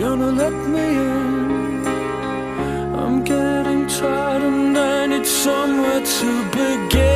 Gonna let me in. I'm getting tired and I need somewhere to begin.